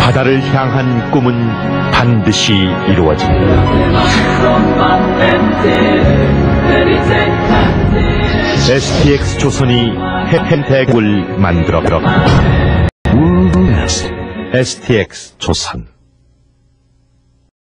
바다를 향한 꿈은 반드시 이루어집니다. STX 조선이 햄택을 만들어 STX 음, 음. 조선.